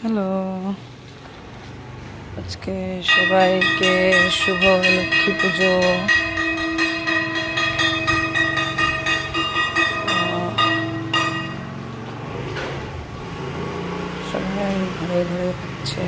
Hello. আজকে সবাইকে শুভ লক্ষ্মী পুজো। সবাই ঘরে ঘরে হচ্ছে